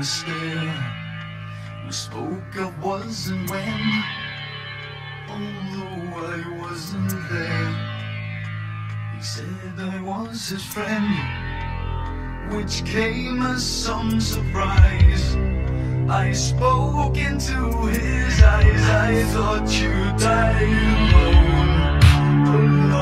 We spoke of was and when, although I wasn't there. He said I was his friend, which came as some surprise. I spoke into his eyes, I thought you'd die alone. Alone.